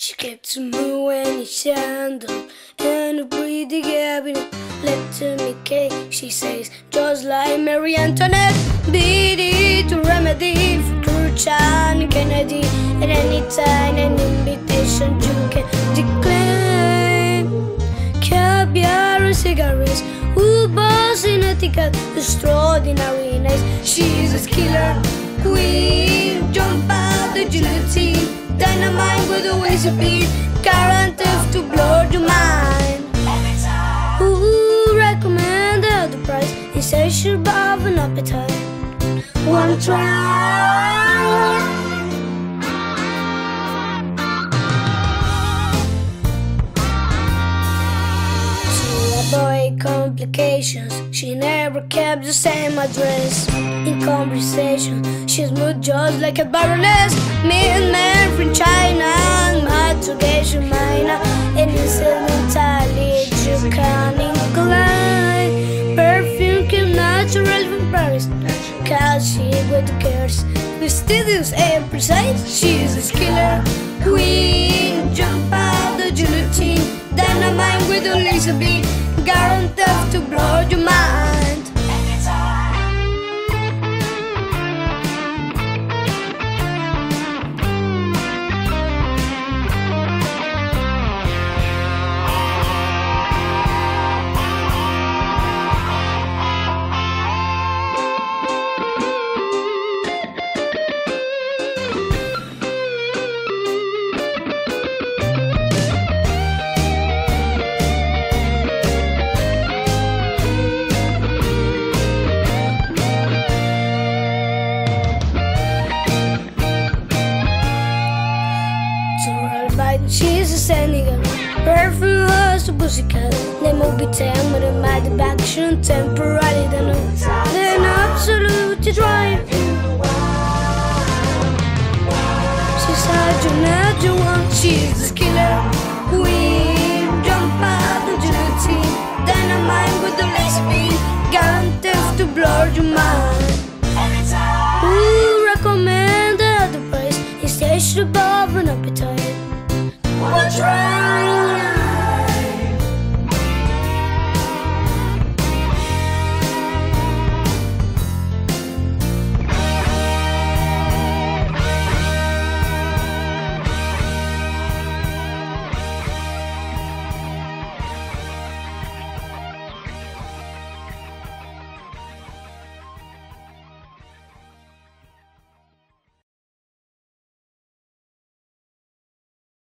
She kept moving each candle and breathing cabinet. Let me cake, she says, just like Marie Antoinette. It to remedy for and Kennedy. At any time, an invitation you can declaim. Caviar and cigarettes, who boss in a ticket, extraordinary nice. She's a killer queen, Dynamite with a laser beam, guaranteed to blow your mind. Who recommended the price? Insatiable of an appetite. One try. Avoid complications, she never kept the same address. In conversation, she's moved just like a baroness. Me and man from China, interrogation minor, and incidentally, you can incline. Perfume came natural from Paris, cause she with girls, fastidious and precise. She's a killer queen, jump out the guillotine, dynamite with a guaranteed to blow your mind. She's a Senegal. Perfume was a pussycat They move be ten with a mad action Temporarily then Then absolute drive She's such a natural one. She's a killer. Queen Jump out of the guillotine Dynamite with the laser beam Guaranteed to blow your mind